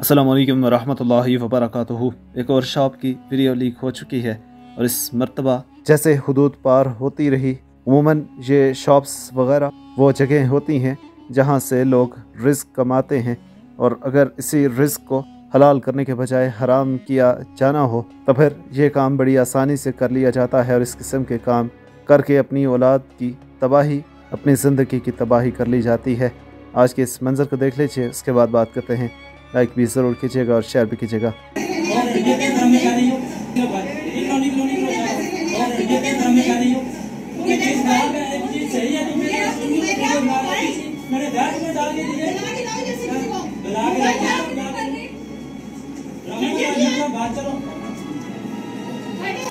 अस्सलाम वालेकुम रहमतुल्लाहि व बरकातुहू एक और शॉप की वीडियो लीक हो चुकी है और इस मरतबा जैसे हदूद पार होती रही। उमूमन ये शॉप्स वगैरह वो जगह होती हैं जहाँ से लोग रिस्क कमाते हैं और अगर इसी रिस्क को हलाल करने के बजाय हराम किया जाना हो तो फिर ये काम बड़ी आसानी से कर लिया जाता है और इस किस्म के काम करके अपनी औलाद की तबाही, अपनी ज़िंदगी की तबाही कर ली जाती है। आज के इस मंज़र को देख लीजिए, उसके बाद बात करते हैं। लाइक भी ज़रूर कीजिएगा और शेयर भी कीजिएगा।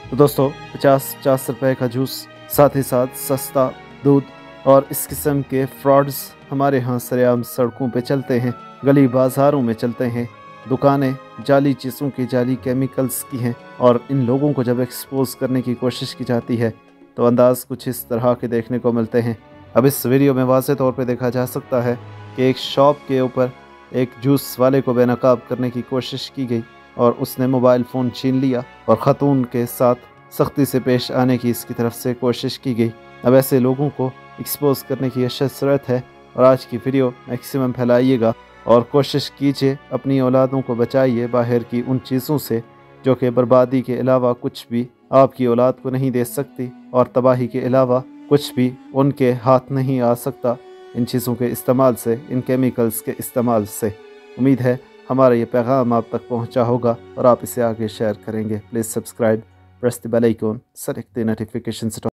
तो दोस्तों, पचास पचास रुपए का जूस साथ ही साथ सस्ता दूध और इस किस्म के फ्रॉड्स हमारे यहाँ सरेआम सड़कों पे चलते हैं, गली बाजारों में चलते हैं, दुकानें जाली चीज़ों की जाली केमिकल्स की हैं और इन लोगों को जब एक्सपोज करने की कोशिश की जाती है तो अंदाज कुछ इस तरह के देखने को मिलते हैं। अब इस वीडियो में वाज तौर पर देखा जा सकता है कि एक शॉप के ऊपर एक जूस वाले को बेनकाब करने की कोशिश की गई और उसने मोबाइल फ़ोन छीन लिया और ख़तून के साथ सख्ती से पेश आने की इसकी तरफ़ से कोशिश की गई। अब ऐसे लोगों को एक्सपोज करने की ज़रूरत है और आज की वीडियो मैक्सिमम फैलाइएगा और कोशिश कीजिए अपनी औलादों को बचाइए बाहर की उन चीज़ों से जो कि बर्बादी के अलावा कुछ भी आपकी औलाद को नहीं दे सकती और तबाही के अलावा कुछ भी उनके हाथ नहीं आ सकता इन चीज़ों के इस्तेमाल से, इन केमिकल्स के इस्तेमाल से। उम्मीद है हमारा ये पैगाम आप तक पहुँचा होगा और आप इसे आगे शेयर करेंगे। Please subscribe press the bell icon select the notification